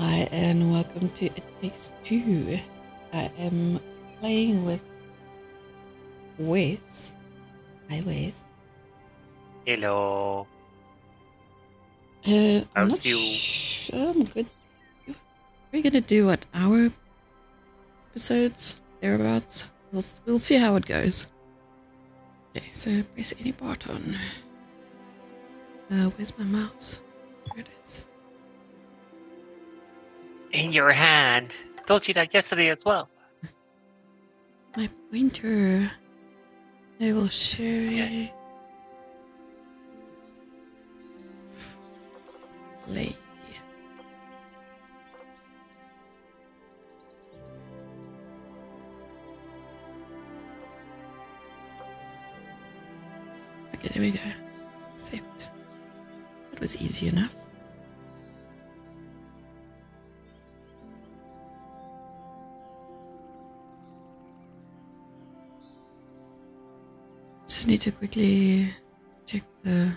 Hi, and welcome to It Takes Two. I am playing with Wes. Hi, Wes. Hello. Uh, I'm not you? sure. I'm good. We're gonna do what hour episodes thereabouts. We'll we'll see how it goes. Okay, so press any button. Uh, where's my mouse? There it is. In your hand. Told you that yesterday as well. My pointer. I will share it. Play. Okay, there we go. Accept. That was easy enough. Need to quickly check the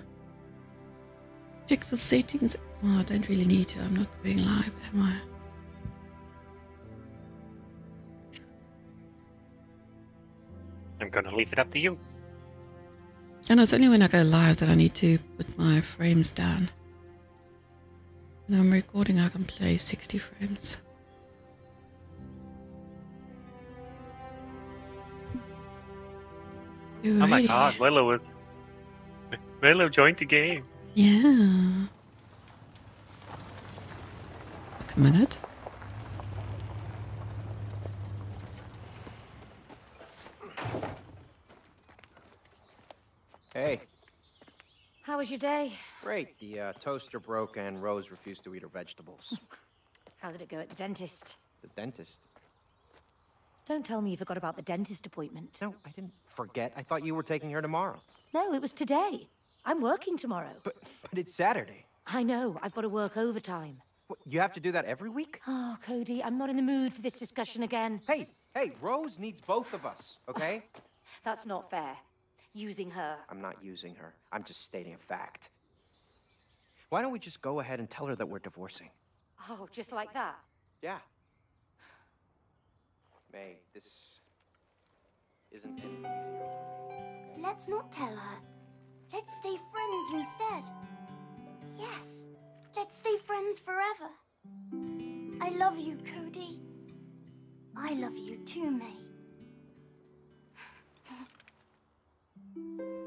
check the settings. Well, I don't really need to. I'm not going live, am I? I'm gonna leave it up to you. And it's only when I go live that I need to put my frames down. When I'm recording, I can play 60 frames. Oh my Alrighty. god, Willow was Willow joined the game. Yeah. Look a minute. Hey, How was your day? great. The uh, toaster broke and Rose refused to eat her vegetables. How did it go at the dentist? the dentist. Don't tell me you forgot about the dentist appointment. No, I didn't forget. I thought you were taking her tomorrow. No, it was today. I'm working tomorrow. But but it's Saturday. I know, I've got to work overtime. What, you have to do that every week? Oh, Cody, I'm not in the mood for this discussion again. Hey, hey, Rose needs both of us, okay? That's not fair. Using her. I'm not using her. I'm just stating a fact. Why don't we just go ahead and tell her that we're divorcing? Oh, just like that. Yeah. May, this isn't any easier. Let's not tell her. Let's stay friends instead. Yes, let's stay friends forever. I love you, Cody. I love you too, May.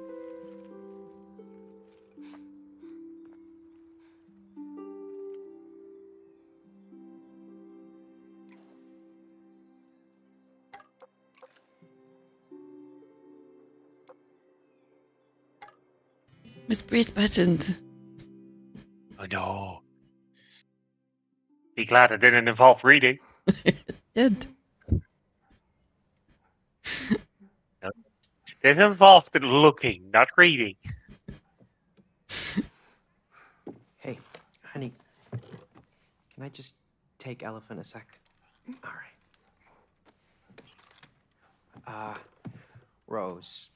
Breeze buttons. Oh no. Be glad it didn't involve reading. it Did. It involved looking, not reading. Hey, honey, can I just take Elephant a sec? All right. Uh, Rose,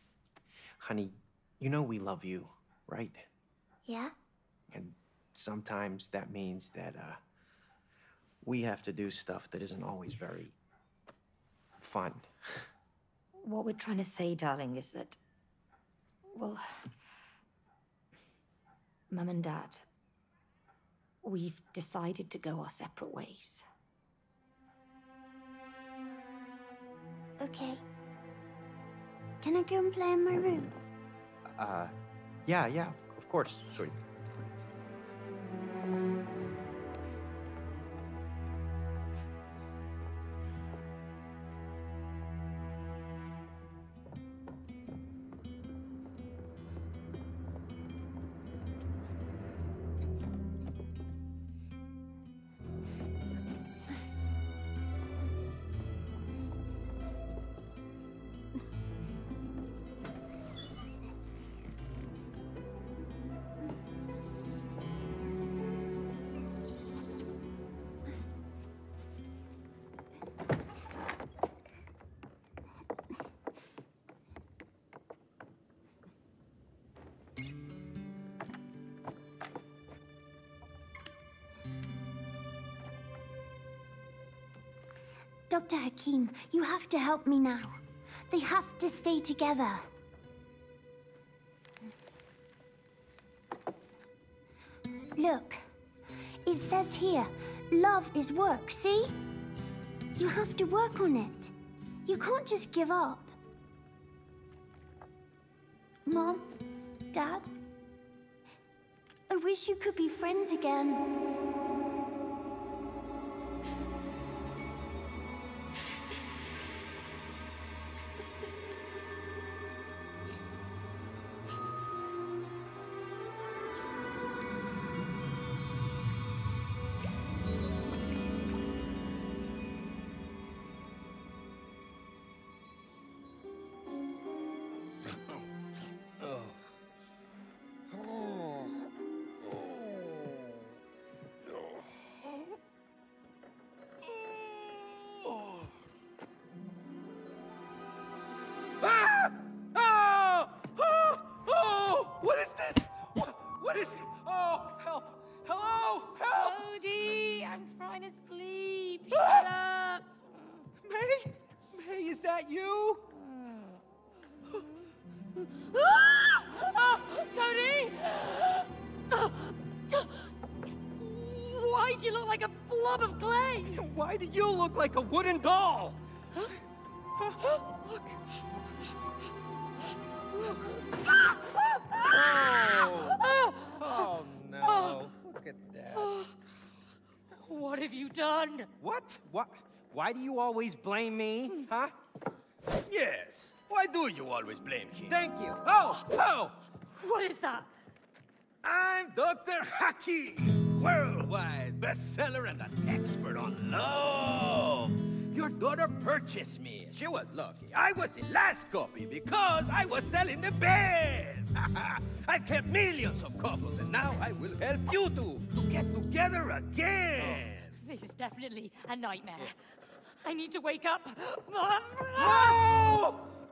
honey, you know we love you, right? Yeah? And sometimes that means that uh, we have to do stuff that isn't always very fun. What we're trying to say, darling, is that. Well. Mum and Dad. We've decided to go our separate ways. Okay. Can I go and play in my room? Uh, yeah, yeah, of course, sweetie. Hakim, you have to help me now. They have to stay together. Look, it says here, love is work, see? You have to work on it. You can't just give up. Mom, Dad, I wish you could be friends again. Why do you look like a wooden doll? Oh, look. Oh. Oh no. Look at that. What have you done? What? What? Why do you always blame me? Huh? Yes. Why do you always blame him? Thank you. Oh! Oh! What is that? I'm Dr. Hakim, worldwide bestseller and an expert on love. Your daughter purchased me. She was lucky. I was the last copy because I was selling the best. I've helped millions of couples, and now I will help you two to get together again. Oh, this is definitely a nightmare. I need to wake up. No!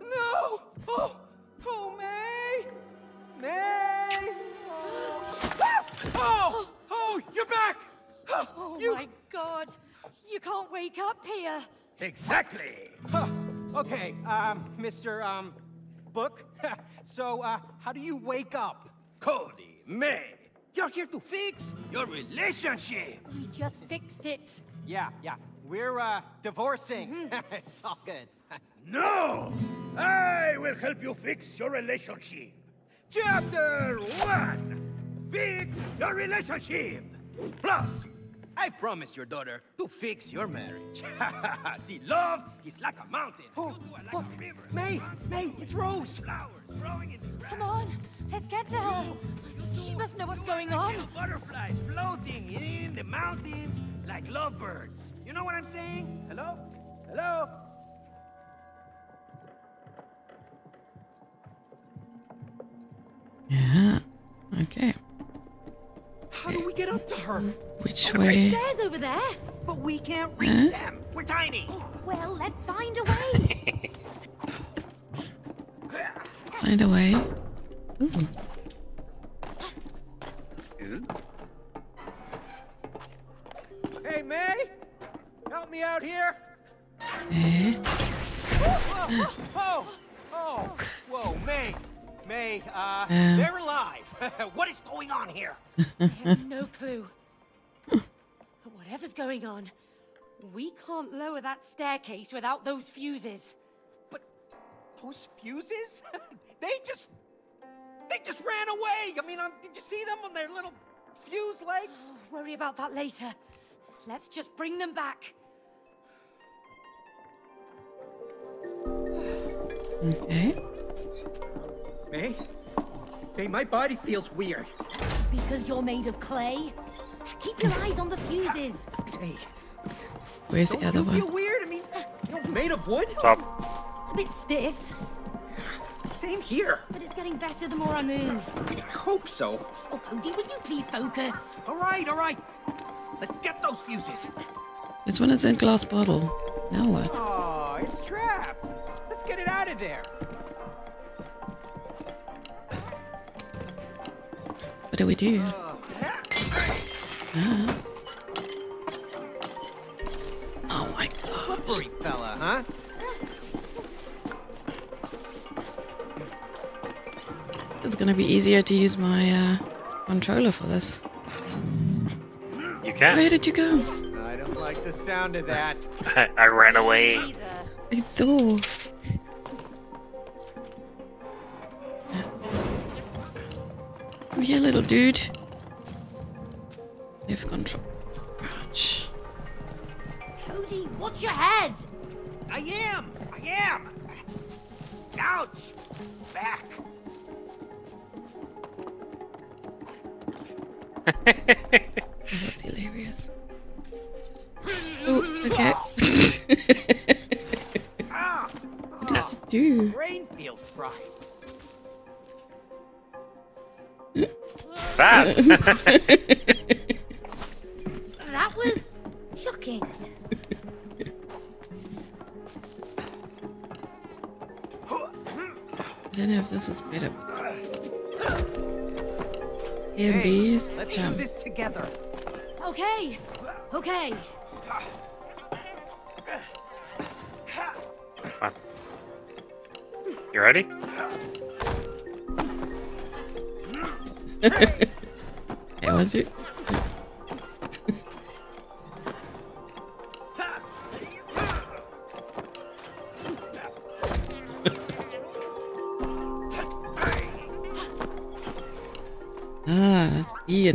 No! Oh! Oh, May! May! Oh! Oh! Oh! You're back! Oh You- my god. You can't wake up here. Exactly. Okay, um, Mr. Um, Book. so, uh, how do you wake up? Cody, May, you're here to fix your relationship. We just fixed it. Yeah, yeah. We're, uh, divorcing. it's all good. No! I will help you fix your relationship. Chapter 1 Fix your relationship. Plus, I promised your daughter to fix your marriage. See, love is like a mountain. Oh, you two like look, a river. May, May, it's Rose. Flowers growing in the grass. Come on, let's get to her. She must know what's going on. Little butterflies floating in the mountains like lovebirds. You know what I'm saying? Hello? Hello? Yeah. Okay. Which way? Stairs over there. But we can't reach Huh? them. We're tiny. Well, let's find a way. Find a way. Ooh. Ooh. Hey, May? Help me out here. Eh? Oh, oh, oh, whoa, May. May, uh, Um. they're alive. what is going on here? on, we can't lower that staircase without those fuses. But those fuses? they just, they just ran away. I mean, um, did you see them on their little fuse legs? Worry about that later. Let's just bring them back. Okay. May? May, my body feels weird. Because you're made of clay? Keep your eyes on the fuses. Hey, Where's don't the other you feel one? weird? I mean, you know, made of wood? Stop. A bit stiff, Same here. but it's getting better the more I move. I hope so. Oh, Cody, will you please focus? All right, all right. Let's get those fuses. This one is in glass bottle. Now what? Oh, it's trapped. Let's get it out of there. What do we do? Ah. It's gonna be easier to use my uh, controller for this. You can. Where did you go? I don't like the sound of that. I, I ran away. Either. I saw. Come here, little dude. Left control. Crouch. Cody, watch your head! I am! I am! Ouch! Back! That's hilarious. Oh, okay. Ah! Yes. Dude. Brain feels fried. Bad. That was shocking. I don't know if this is better. A and B is Let's do this together. Okay, okay. you ready? Hey, was it?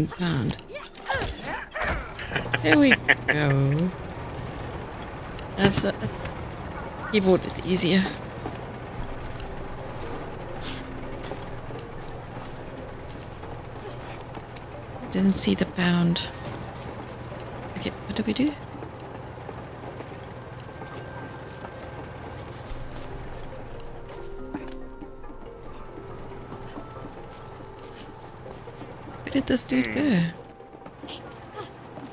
E and pound. There we go. That's, that's keyboard is easier. Didn't see the pound. Okay, what do we do? This dude hmm. go?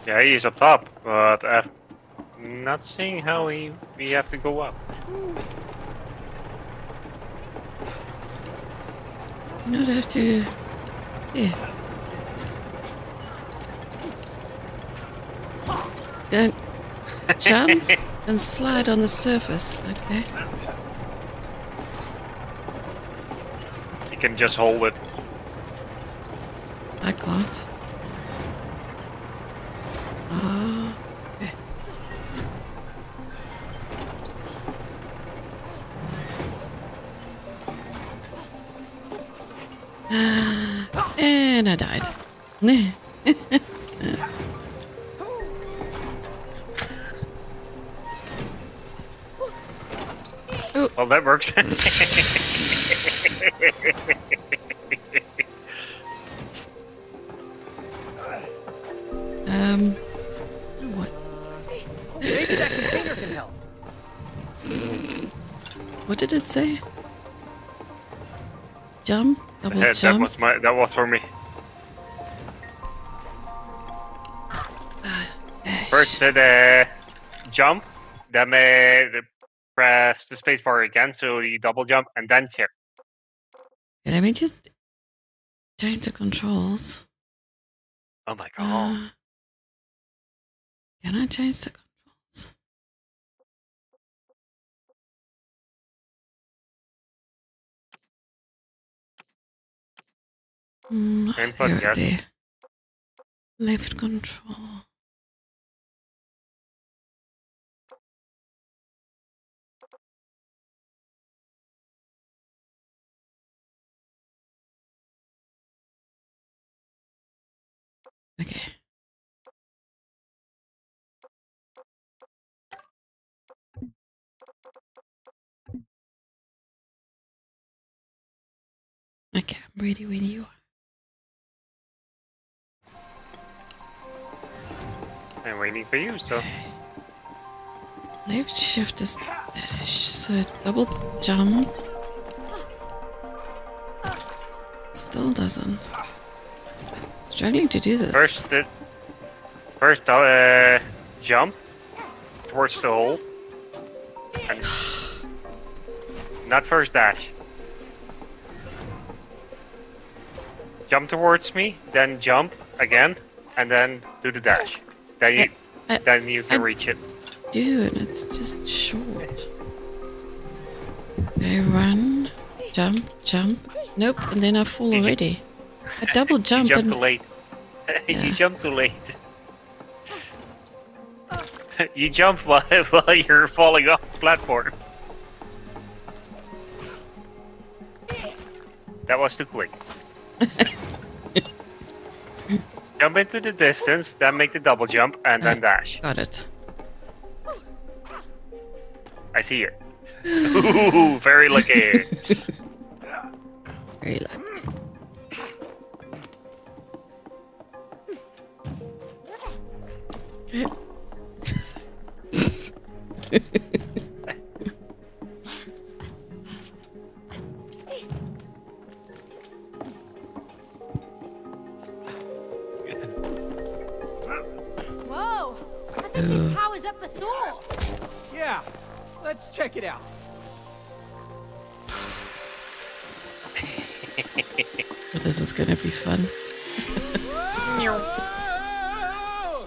Yeah, he's up top, but I'm not seeing how he we have to go up. Not have to. Yeah. Then jump and slide on the surface. Okay. You can just hold it. I can't. Ah. okay. And I died. Well, that works. Double that was my that was for me. First, uh, the jump, then uh, the press the spacebar again, so you double jump, and then chair. Let me just change the controls. Oh my god! Uh, can I change the Mm, Input, yes. Left control. Okay. Okay, I'm ready when you are. I'm waiting for you. So Left shift is so double jump. Still doesn't. Struggling to do this. first, the first uh, jump towards the hole, and not first dash. Jump towards me, then jump again, and then do the dash. Then you, you can I- reach it. Dude, it's just short. I run, jump, jump, Nope, and then I fall already. I double You jump jumped and too late. you jumped too late. you jump while, while you're falling off the platform. That was too quick. Jump into the distance, then make the double jump, and then dash. got it. I see her. Ooh, very lucky. Very lucky. this power's up for Saw. Yeah, let's check it out. Oh, this is gonna be fun. Whoa!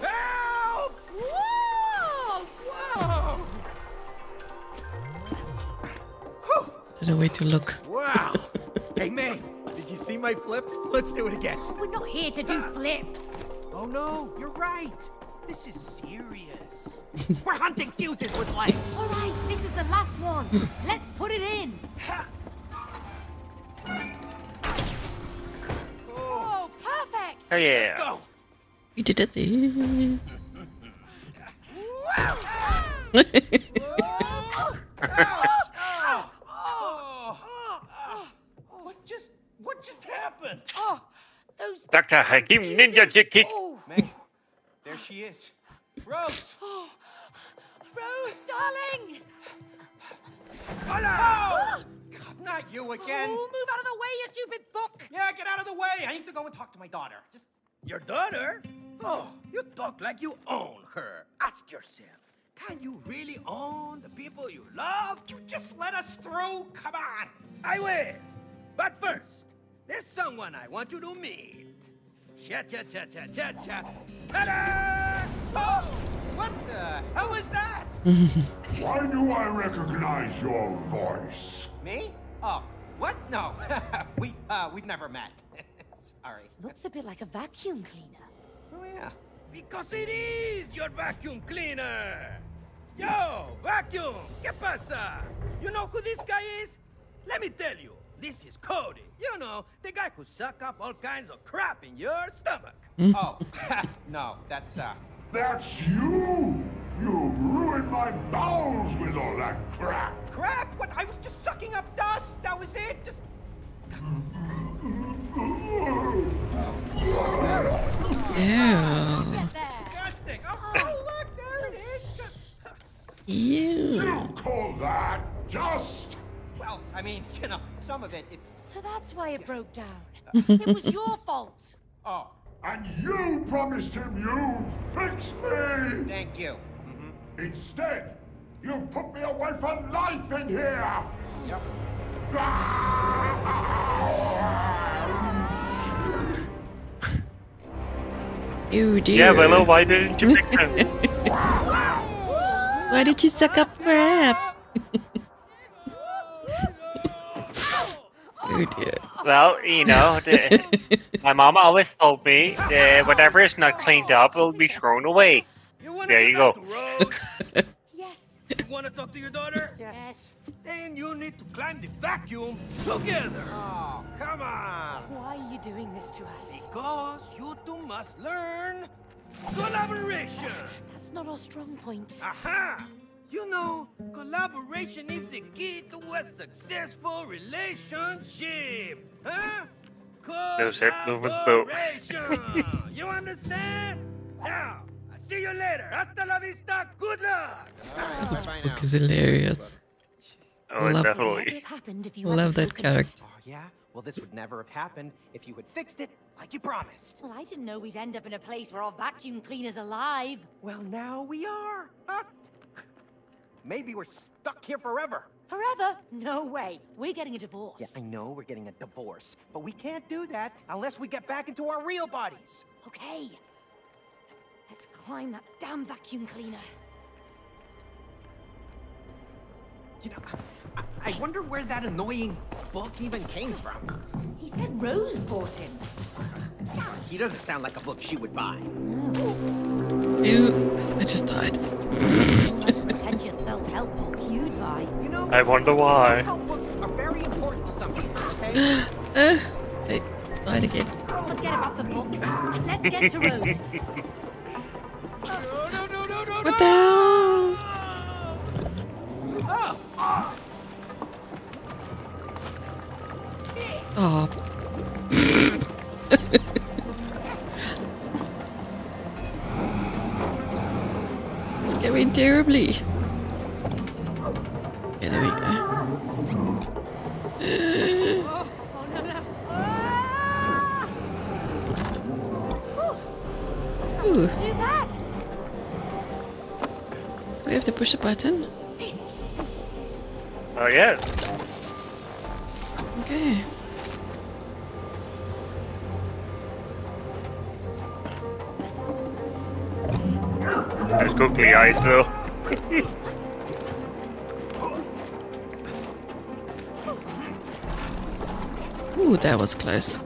Help! Whoa! Whoa! There's a way to look. Wow. hey, man, did you see my flip? Let's do it again. We're not here to do flips. Oh no, you're right. This is serious. We're hunting fuses with lights. All right, this is the last one. Let's put it in. Oh, perfect. Oh yeah. Go. We did it. What just what just happened? Oh, those. Dr. Hakim Ninja Kick Kick. Oh, She is. Rose! Oh, Rose, darling. Hola! Ah! God, not you again. Oh, move out of the way, you stupid book. Yeah, get out of the way. I need to go and talk to my daughter. Just Your daughter? Oh, you talk like you own her. Ask yourself, can you really own the people you love? you just let us through. Come on. I will. But first, there's someone I want you to meet. Cha cha cha cha cha cha. Ta-da! Oh, what the hell is that? Why do I recognize your voice? Me? Oh, what? No, we uh, we've never met. Sorry. Looks a bit like a vacuum cleaner. Oh yeah. Because it is your vacuum cleaner. Yo, vacuum, ¿qué pasa? You know who this guy is? Let me tell you, this is Cody. You know, the guy who suck up all kinds of crap in your stomach. Oh, no, that's uh. That's you! You ruined my bowels with all that crap! Crap! What? I was just sucking up dust. That was it. Just. Ew. Get there. Disgusting. Oh, oh, look, there it is. Ew. You call that just? Well, I mean, you know, some of it, it's. So that's why it broke down. it was your fault. Oh, And you promised him you'd fix me! thank you. Mm-hmm. Instead, you put me away for life in here! Yep. Ew, dear. Yeah, Willow, why didn't you fix him? Why did you suck up crap? oh dear. Well, you know, the, my mom always told me that whatever is not cleaned up will be thrown away. You There you go. to Yes. you wanna talk to your daughter? Yes. Then you need to climb the vacuum together. Ah. Oh, come on. Why are you doing this to us? Because you two must learn collaboration. That's not our strong point. Aha! You know, collaboration is the key to a successful relationship. Huh? Those hip movements, though. Collaboration. you understand? Now, I'll see you later. Hasta la vista. Good luck. This book now. is hilarious. Oh, Love- definitely. have happened if you Love that character. Oh, yeah? Well, this would never have happened if you had fixed it like you promised. Well, I didn't know we'd end up in a place where our vacuum cleaner's alive. Well, now we are. Huh? Maybe we're stuck here forever. Forever? No way. We're getting a divorce. Yeah, I know we're getting a divorce, but we can't do that unless we get back into our real bodies. Okay. Let's climb that damn vacuum cleaner. You know, I, I I wonder where that annoying book even came from. He said Rose bought him. He doesn't sound like a book she would buy. Ew, I just died. Book you'd buy. You know, I wonder why. self-help books are very important to some people, okay? Uh, I died again. Forget about the book. Let's get to Rose. no, no, no, no, no, What the hell? Oh, Oh. it's going terribly. We have to push a button. Oh yeah. Okay. There's googly eyes though. Ooh, that was close.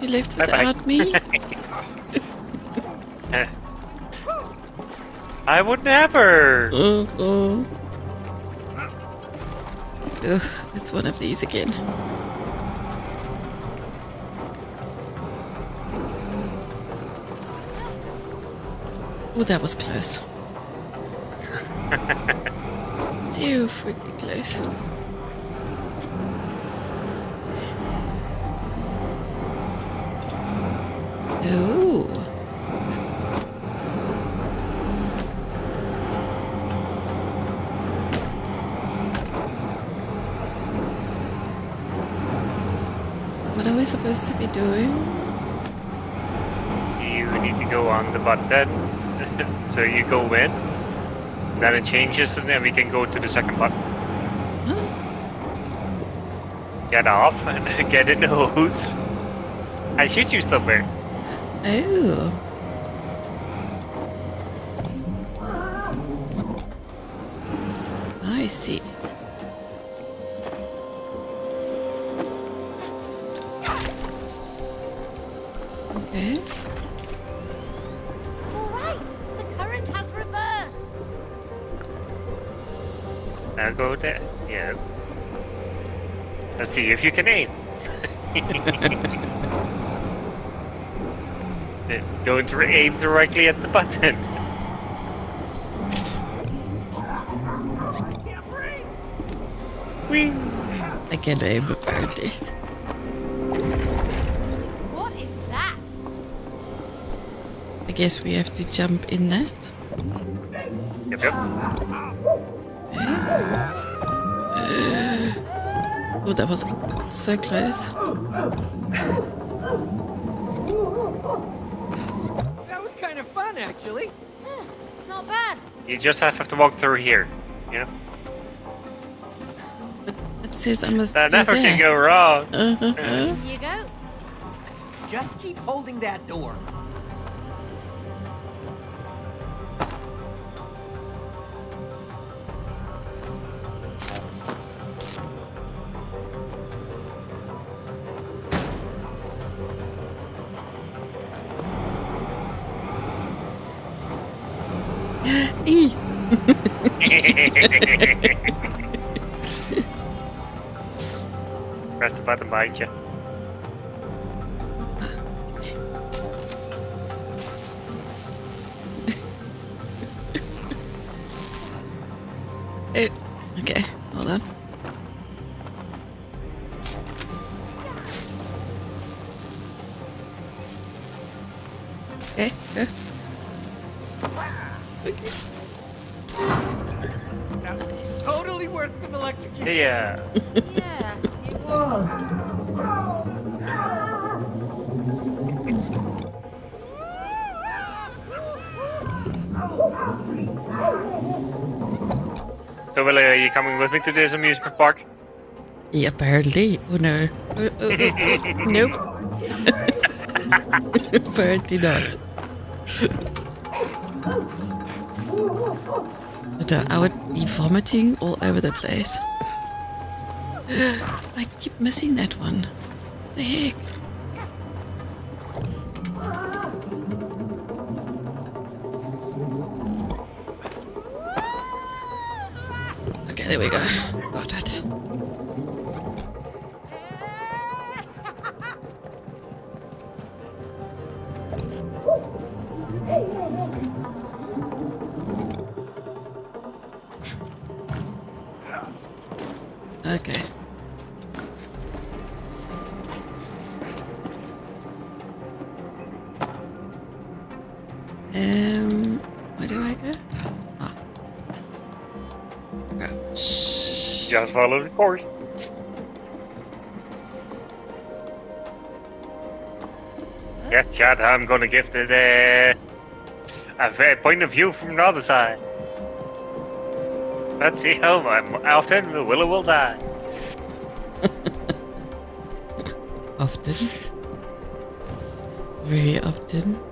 You left without me? I would never. Uh, uh. Ugh, it's one of these again. Oh, that was close. Too freaking close. Oh. What are we supposed to be doing? You need to go on the button. so you go in. Then it changes and then we can go to the second button. Huh? Get off and get in the hose. I shoot you somewhere. Oh. I Let's see if you can aim. Don't aim directly at the button. Whee! I can aim apparently. What is that? I guess we have to jump in that. Yep, yep. Eh? Oh, that was so close. that was kind of fun, actually. Not bad. You just have to walk through here. You know? It says I must That do never can go wrong. Uh-huh. Here you go. Just keep holding that door. Press you coming with me to this amusement park? Yeah, apparently. Oh no. Oh, oh, oh. nope. apparently not. But, uh, I would be vomiting all over the place. I keep missing that one. The heck? There we go. Got it. Course. Yeah, chat, I'm gonna give it uh, a v- point of view from the other side. Let's see how um, often the Willow will die. Often. Very often.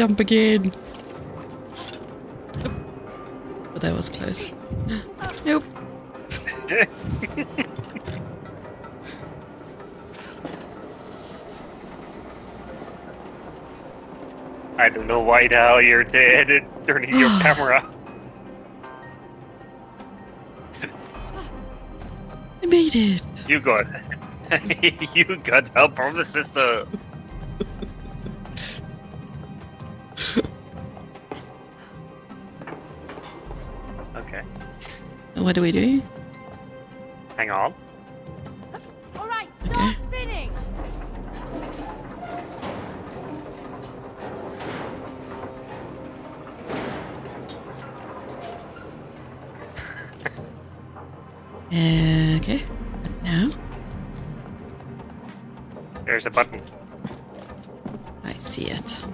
Jump again? Nope. Oh, that was close. Nope. I don't know why the hell you're dead at turning your camera. I made it. You got you got help from the sister. Okay, What do we do? hang on. All right, start Okay. spinning. Uh, okay. What now? There's a button. I see it.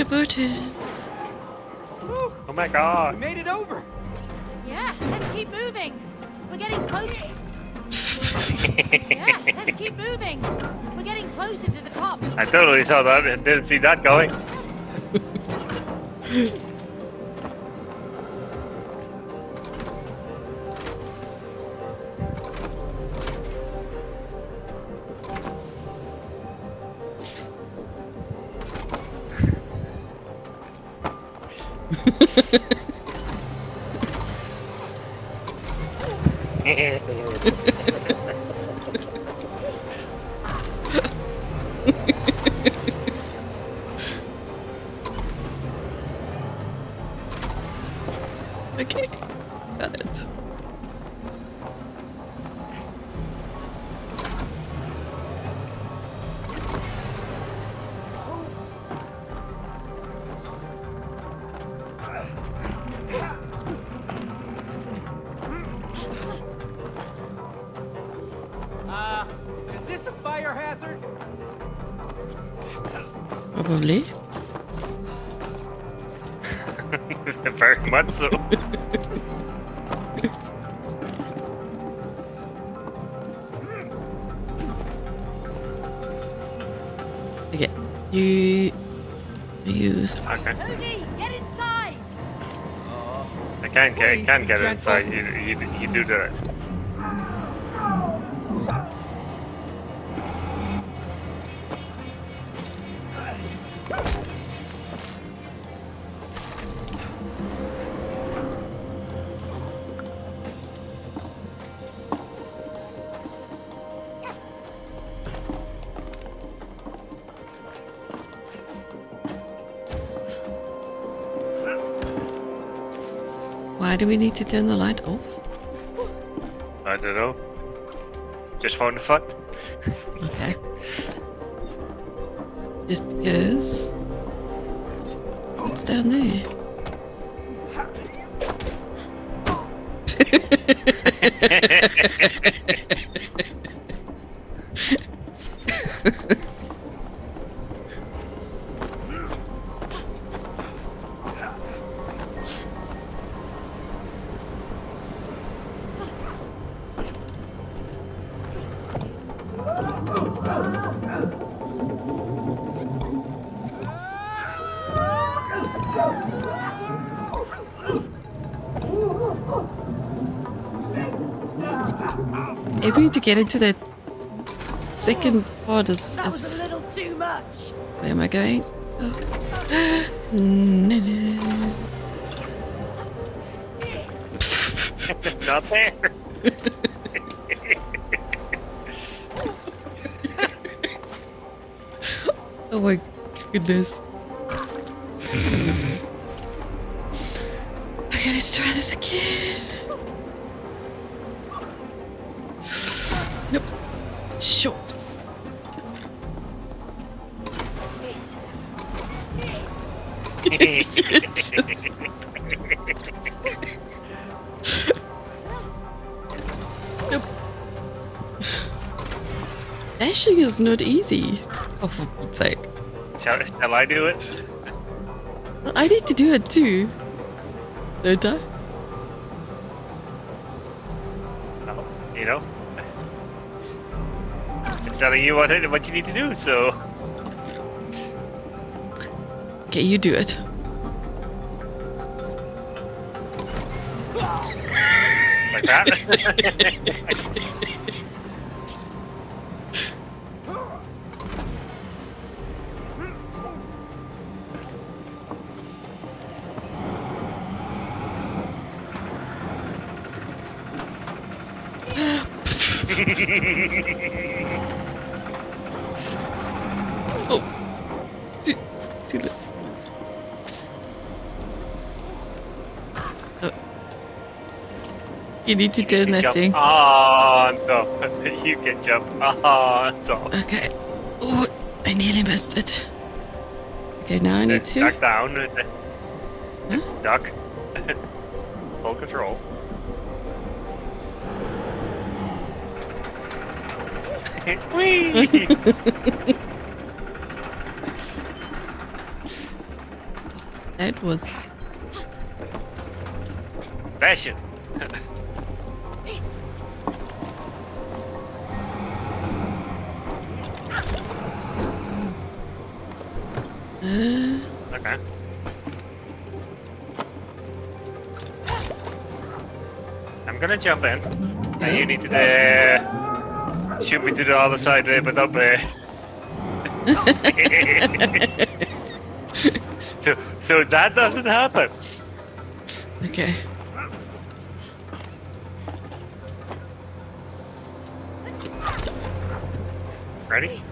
I pushed the button. Oh my god. We made it over. Yeah, let's keep moving. We're getting close. yeah, let's keep moving. We're getting closer to the top. I totally saw that and didn't see that going. You use Okay. Cody, get inside. I can't get, Please can be get inside. You, you, you do that. Turn the light off? I don't know. Just for the fun. Okay. Just because. What's down there? Second pod is, was a little too much. where am I going? Oh. no, no. it's not there. Oh my goodness. Dashing is not easy. Oh, for God's sake. shall, shall I do it? Well, I need to do it too. Don't I? No, you know? It's telling you what, what you need to do, so. Okay, you do it. Like that? need to do that jump thing. on top. You can jump on ah, top. Ah, okay. Oh, I nearly missed it. Okay, now I need to. Duck down. Huh? Duck. Full control. Whee! That was. Jump in. And you need to uh, shoot me to the other side there, but up there. so, so that doesn't happen. okay. Ready?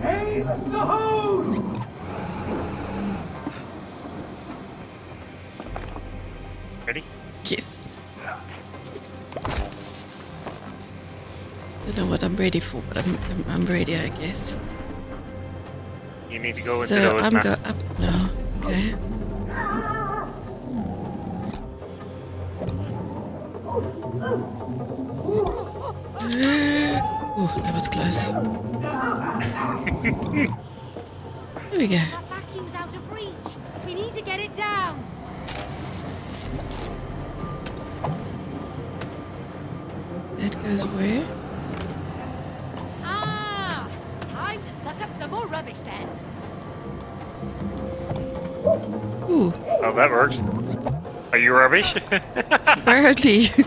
Ready? Ready for, but I'm I'm, I'm ready, I guess. You need to go into so I'm go up now. Okay. Oh, that was close. Are you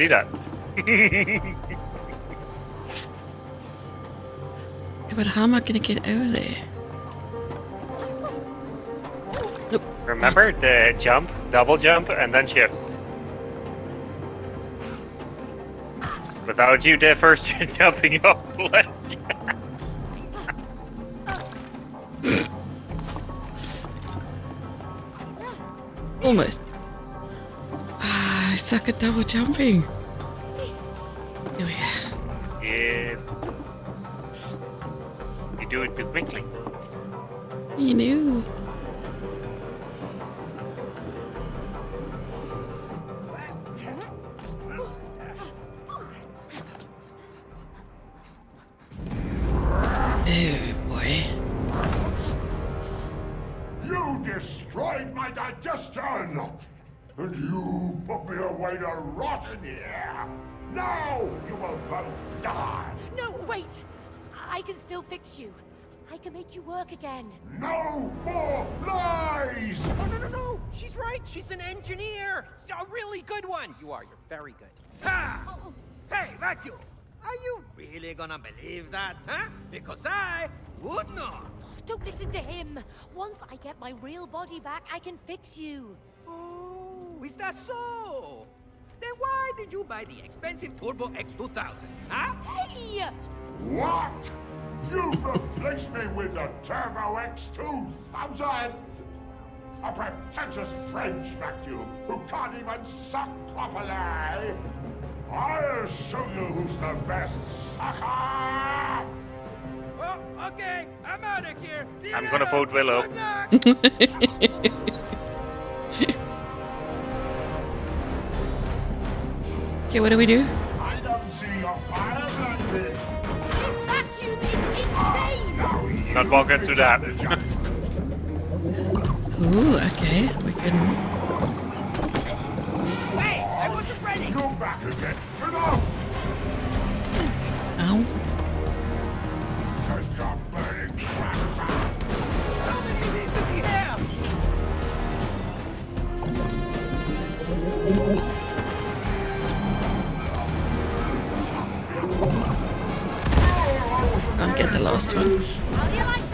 see that. But how am I gonna get over there? Remember the jump, double jump, and then shift. Without you there first jumping off the ledge. Almost. Ah, at double jumping. Oh yeah. Yeah. You do it too quickly. You knew. Put me away to rot in here! Now you will both die! No, wait! I can still fix you. I can make you work again. No more lies! Oh, no, no, no! She's right! She's an engineer! A really good one! You are, you're very good. Ha! Hey, Vacuum! Are you really gonna believe that, huh? Because I would not! Don't listen to him. Once I get my real body back, I can fix you. Oh, is that so? Then why did you buy the expensive Turbo X2000, huh? Hey! What? You've replaced me with the Turbo X2000! A pretentious French vacuum who can't even suck properly! I'll show you who's the best sucker! Well, okay, I'm out of here. See you I'm gonna vote Willow. Okay, what do we do? I don't see your fire blanket! This vacuum is insane! Now you Not walking through that. Ooh, okay. We can. Wait, I wasn't ready. Go back again! Enough! Ow. Take your How many of these does he have? Can't get the last one.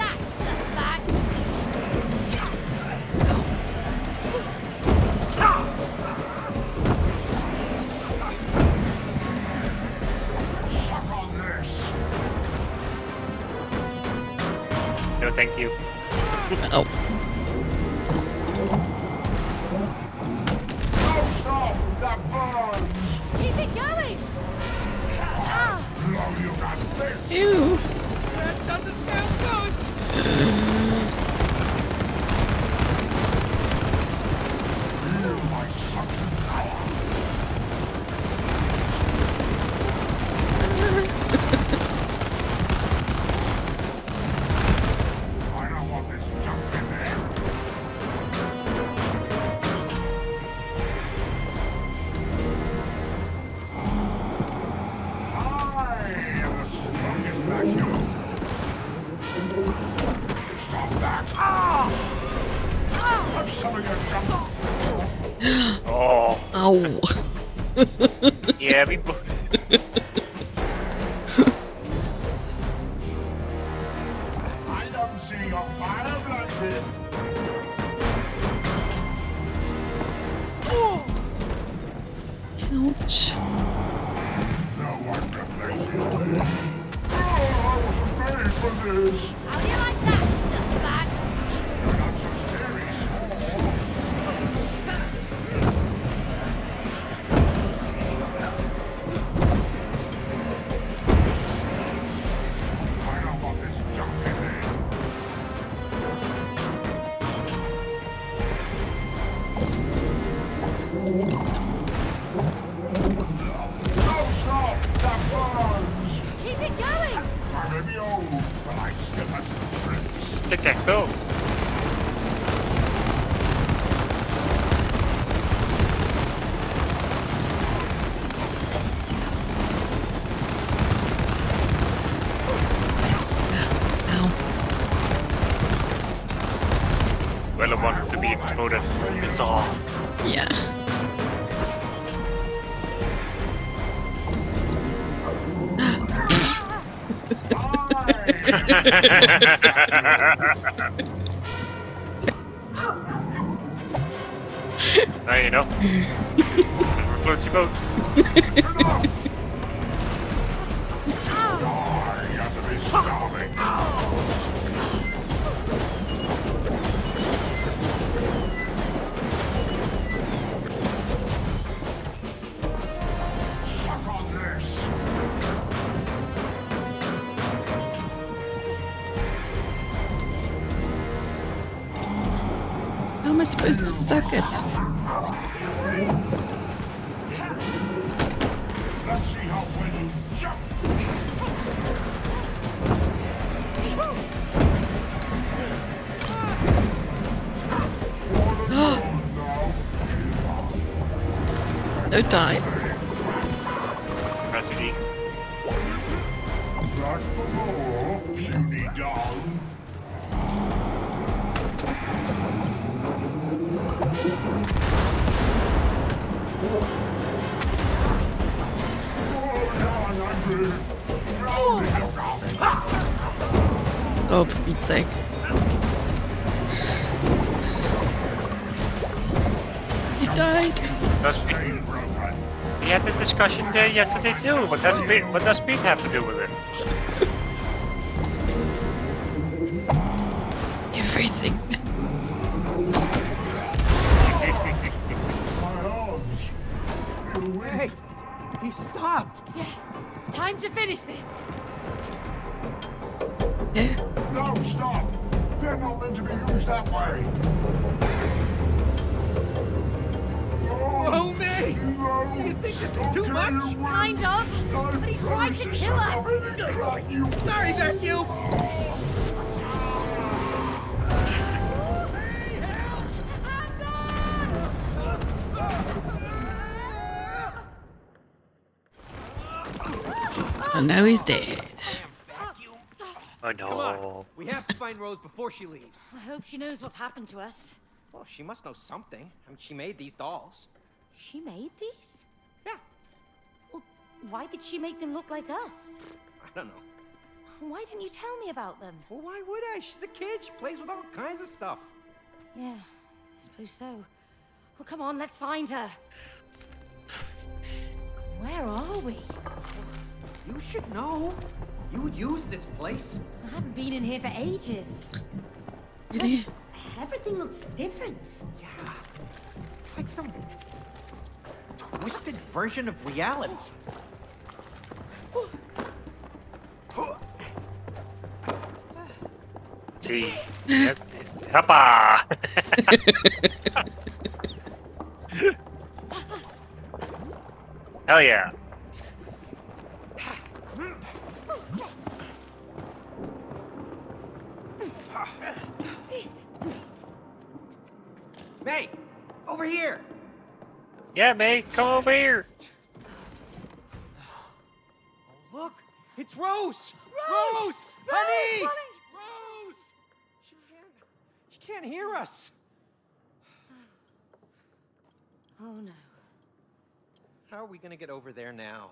Well, I wanted to be exploded. It's all. Yeah. now you know. Never floats your boat. Die suck it? Discussion there yesterday too. What does Pete, what does Pete have to do with it? Much? Kind of. But he tried to kill us. Sorry, vacuum. And now he's dead. Vacuum. Oh Come on. no. We have to find Rose before she leaves. I hope she knows what's happened to us. Well, she must know something. I mean, she made these dolls. She made these? Yeah, Well, why did she make them look like us? I don't know. Why didn't you tell me about them? Well, why would I? She's a kid. She plays with all kinds of stuff. Yeah, I suppose so. Well, come on, let's find her. Where are we? You should know. You would use this place. I haven't been in here for ages. Really? Everything looks different. Yeah. It's like some twisted version of reality. See. Hoppa! Hell yeah. May, over here. Yeah, mate, come over here. It's Rose. Rose! Rose, honey. Rose, Rose. She can't. She can't hear us. Oh no. How are we gonna get over there now?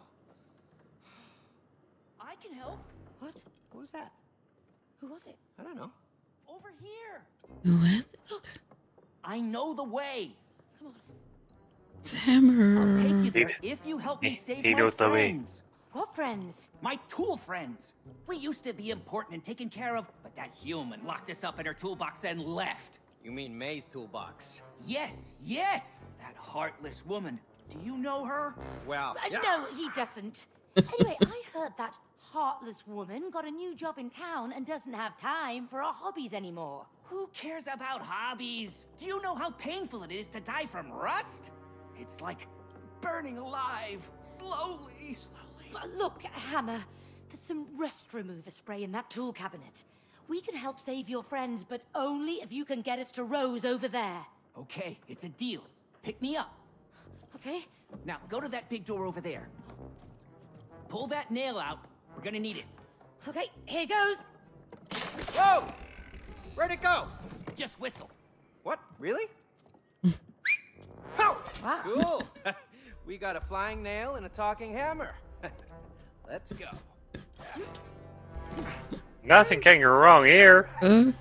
I can help. What? What was that? Who was it? I don't know. Over here. Who is it? I know the way. Come on. It's Hammer. Take you there if you help me he- save he my knows the way. Friends. What friends? My tool friends. We used to be important and taken care of, but that human locked us up in her toolbox and left. You mean May's toolbox? Yes, yes, that heartless woman. Do you know her? Well, Uh, yeah. No, he doesn't. anyway, I heard that heartless woman got a new job in town and doesn't have time for our hobbies anymore. Who cares about hobbies? Do you know how painful it is to die from rust? It's like burning alive, slowly, slowly. Look, Hammer, there's some rust remover spray in that tool cabinet. We can help save your friends, but only if you can get us to Rose over there. Okay, it's a deal. Pick me up. Okay? Now, go to that big door over there. Pull that nail out. We're gonna need it. Okay, here goes. Whoa! Where'd it go? Just whistle. What? Really? oh, Wow. cool. we got a flying nail and a talking hammer. Let's go. Nothing can go wrong here. Be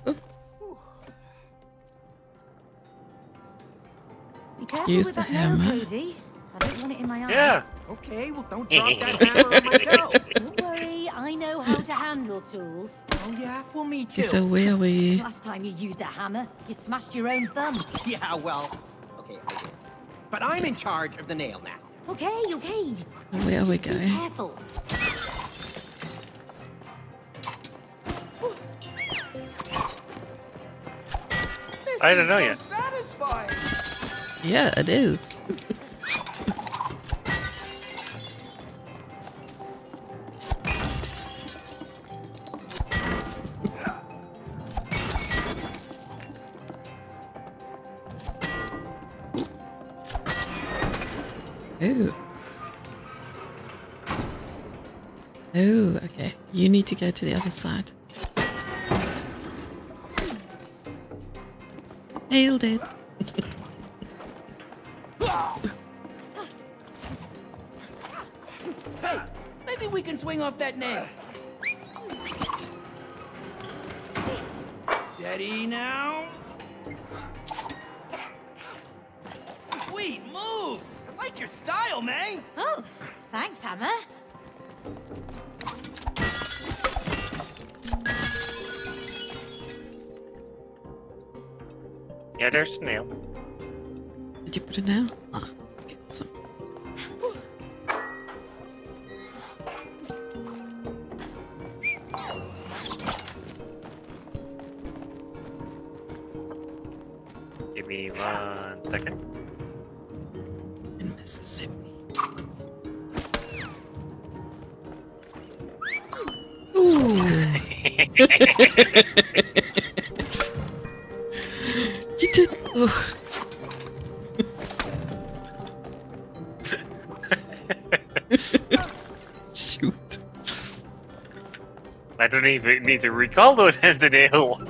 Use the that nail, hammer. Cody. I don't want it in my eye. Yeah. Okay, well, don't drop that hammer on my belt. Don't worry, I know how to handle tools. Oh, yeah? Well, me too. okay, so where are we? Last time you used the hammer, you smashed your own thumb. Yeah, well, okay, I did. But I'm in charge of the nail now. Okay, okay. Where are we Be going? careful. I don't know so yet. satisfying. Yeah, it is. Oh, okay. You need to go to the other side. Nailed it. Hey, maybe we can swing off that nail. Steady now. Sweet moves. I like your style, man. Oh, thanks, Hammer. Yeah, there's the nail. Did you put a now? Even need to recall those as the nail.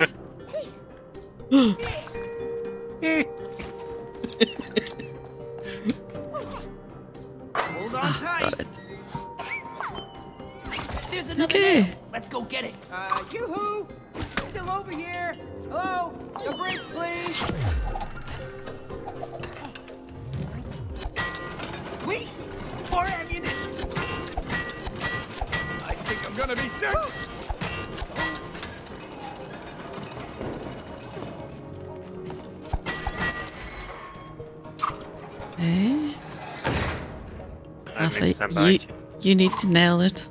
You need to nail it.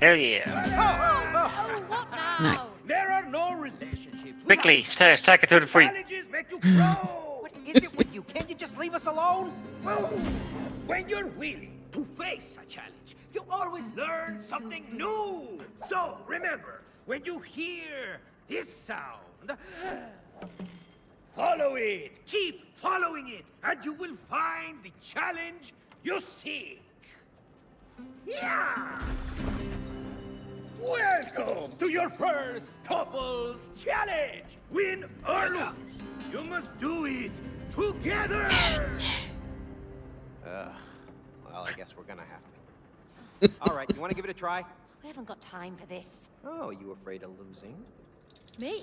Hell yeah. Oh, what now? Nice. There are no relationships. Quickly, st- stack it to the free. Challenges make you grow. What is it with you? Can't you just leave us alone? Well, when you're willing to face a challenge, you always learn something new. So remember, when you hear this sound, follow it. Keep following it, and you will find the challenge you seek. Yeah! Welcome to your first couples challenge. Win or lose, you must do it together. Ugh. Well, I guess we're gonna have to. All right, you want to give it a try? We haven't got time for this. Oh, you afraid of losing? Me?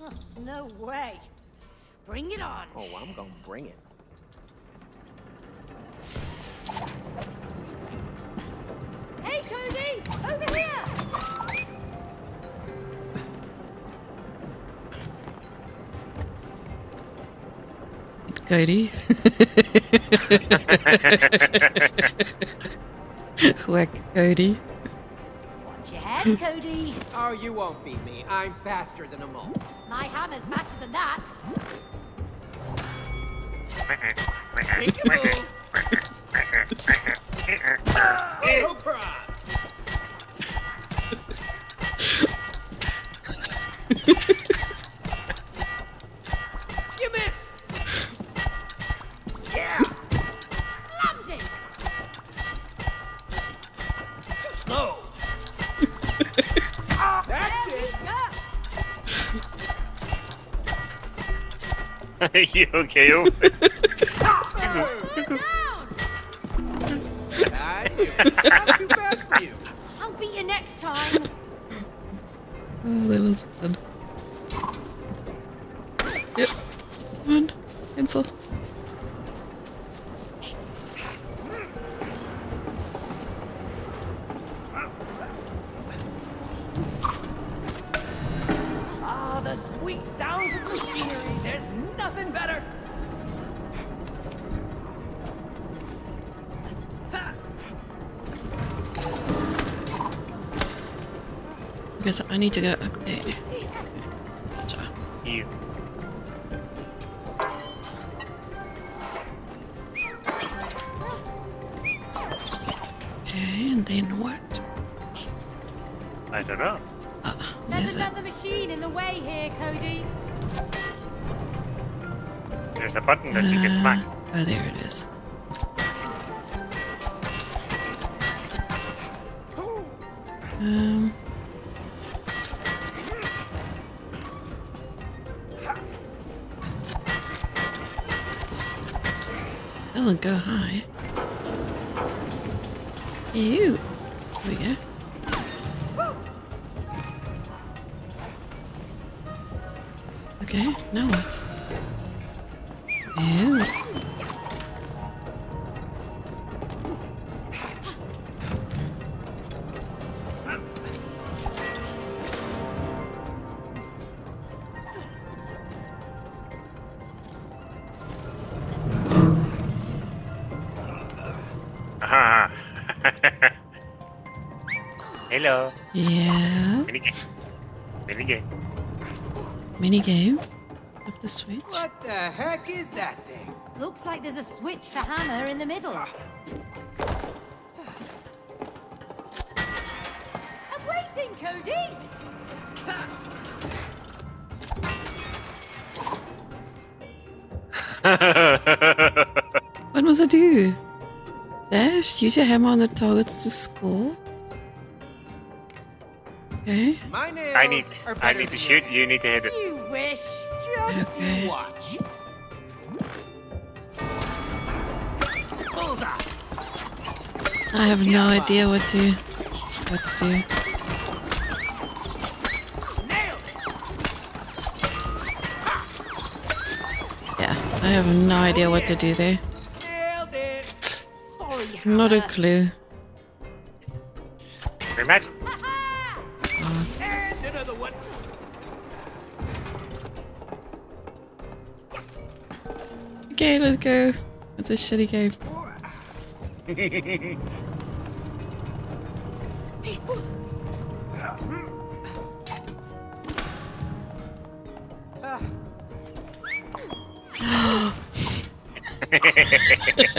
Huh, no way. Bring it on. Oh, I'm gonna bring it. Hey, Cody! Over here! Cody. Whack Cody. Watch your head, Cody. Oh, you won't beat me. I'm faster than a mole. My hammer's faster than that. Peekaboo. No props. you missed. Yeah. Slammed it. Too slow. Ah, That's it. you okay? You? Time. Oh, that was fun. Need to go Mini game. Flip the switch. What the heck is that thing? Looks like there's a switch for hammer in the middle. Ah. I'm waiting, Cody. What must I do? Dash? Use your hammer on the targets to score? Okay. My nails I need. are I need to shoot. You need to hit it. You wish. Just you watch. Bullseye. I have no idea what to what to do. Yeah, I have no idea what to do there. it. Nailed it. Sorry, Not a clue. Okay, let's go. It's a shitty game.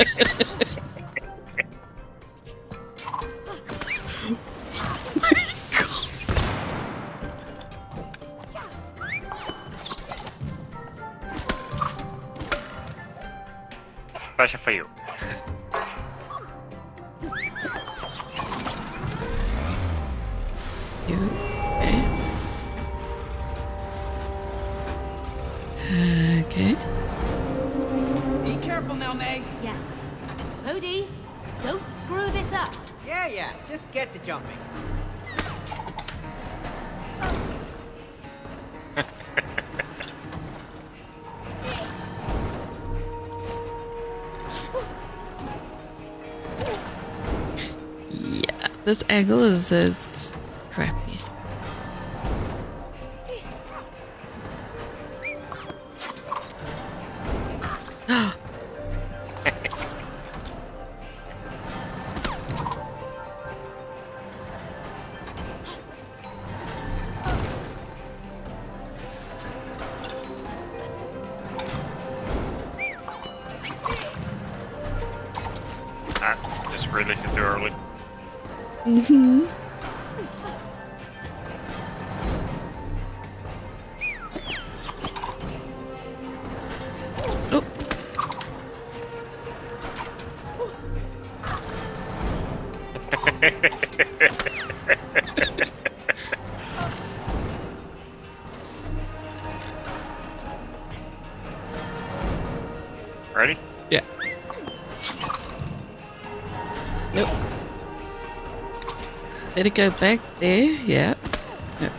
this angle is, is crappy. Go back there. Yeah. No.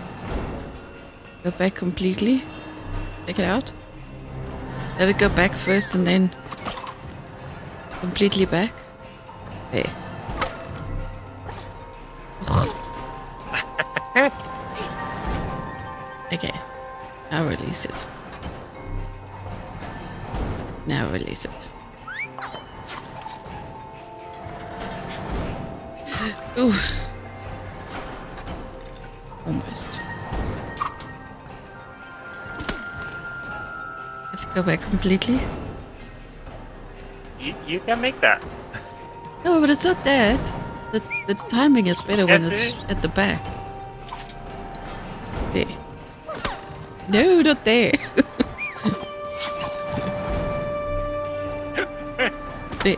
Go back completely. Take it out. Let it go back first and then completely back. There. Okay. Now release it. Can make that. No, but it's not that. The, the timing is better when it's at the back. There. No, not there. there.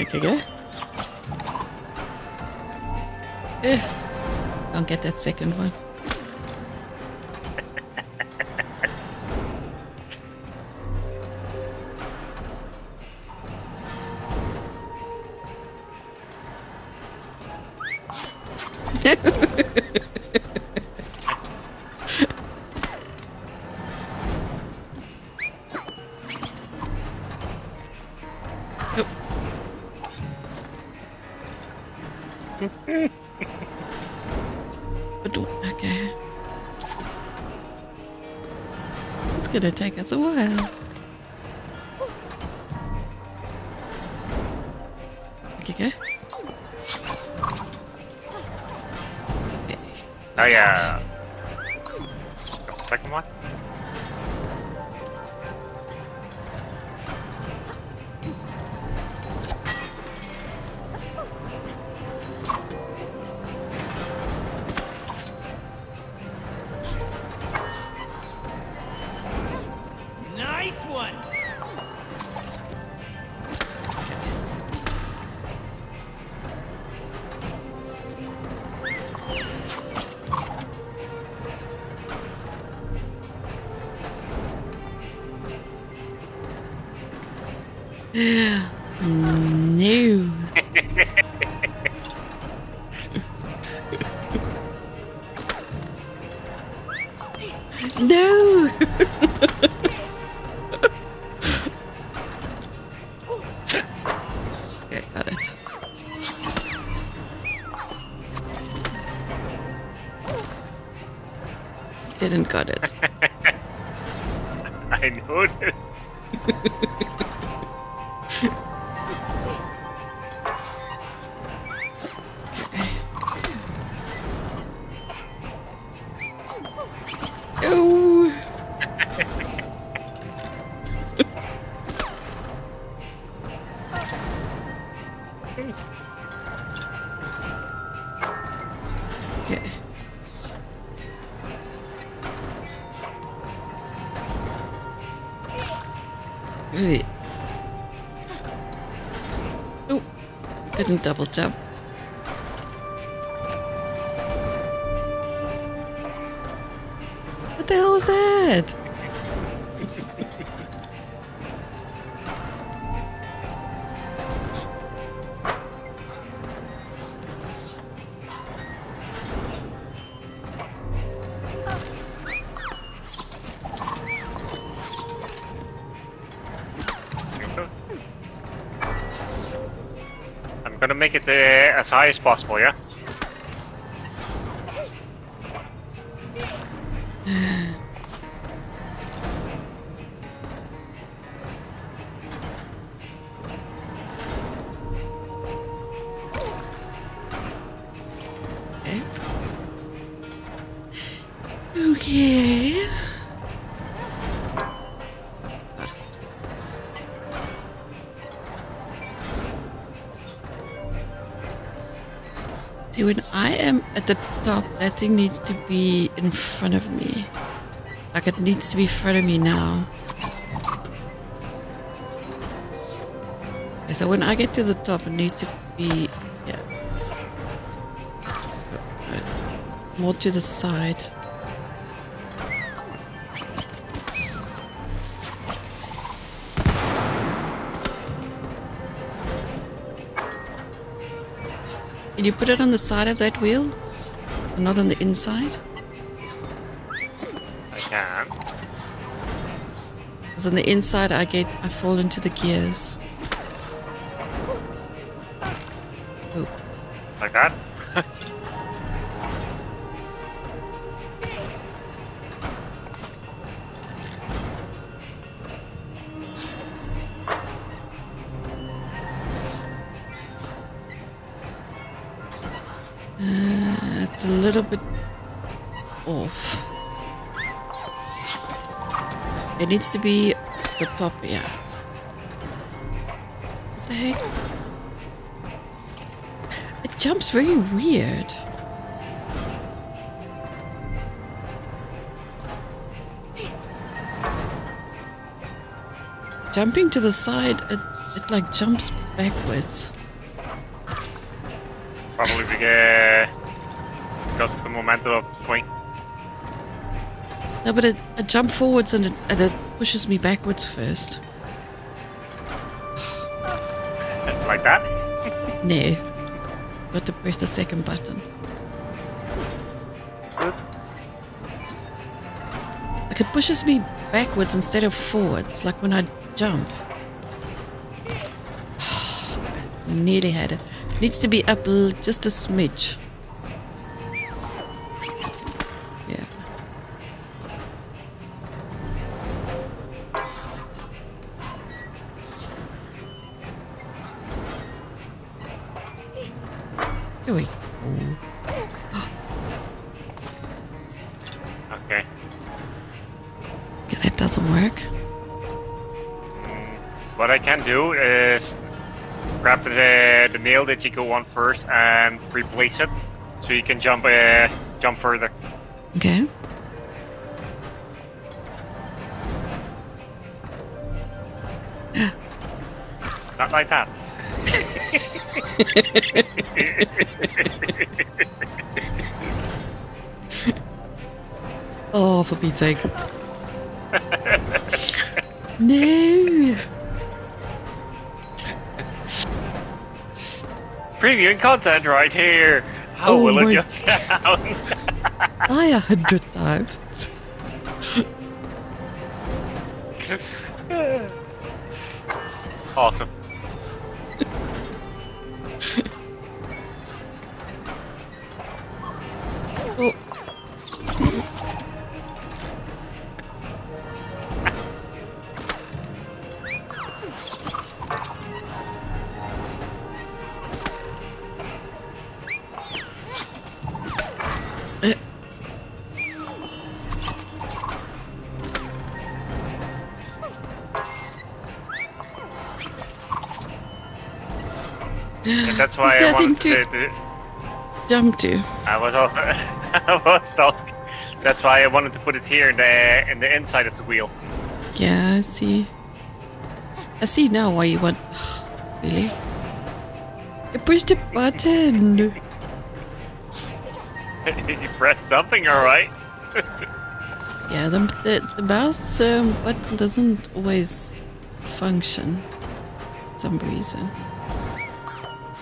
Okay, go. Eh, I'll get that second one. Gonna take us a while. Okay. Ugh. Oh, didn't double jump. High as possible, yeah? Top, thing needs to be in front of me. Like it needs to be in front of me now. Okay, so when I get to the top, it needs to be, yeah. More to the side. Can you put it on the side of that wheel? Not on the inside? I can. Because on the inside I get I fall into the gears. A little bit off. It needs to be the top, yeah. What the heck? It jumps very weird. Jumping to the side, it, it like jumps backwards. Probably because momentum of the swing. No, but it, I jump forwards and it, and it pushes me backwards first. Like that? No. Got to press the second button. Good. Like it pushes me backwards instead of forwards, like when I jump. Nearly had it. Needs to be up l- just a smidge. Nail that you go on first and replace it, so you can jump uh, jump further. Okay. Not like that. Oh, for Pete's sake. Premium content right here. How Oh will it just sound? Die a hundred times. awesome. That's why I wanted to, to- Jump to. I was also I was stuck. That's why I wanted to put it here in the in the inside of the wheel. Yeah, I see. I see now why you want. really? You pushed the button. you pressed something, all right? Yeah, the the, the mouse um, button doesn't always function. For some reason.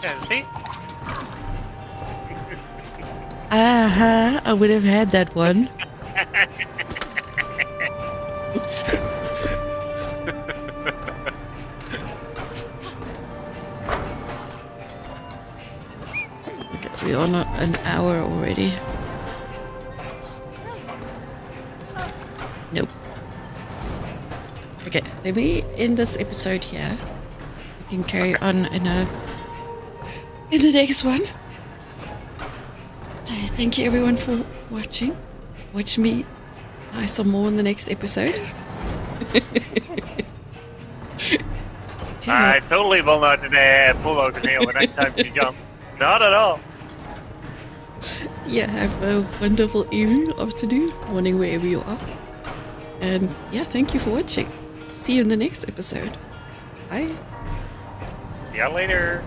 Yeah, see? Uh-huh. I would have had that one. Okay, we're on an hour already. Nope. Okay, let me end this episode here. We can carry on in a in the next one. So thank you everyone for watching. Watch me buy some more in the next episode. I totally will not uh, pull out the nail the next time you jump. Not at all. yeah, have a wonderful evening, afternoon, morning, wherever you are. And yeah, thank you for watching. See you in the next episode. Bye. See ya later.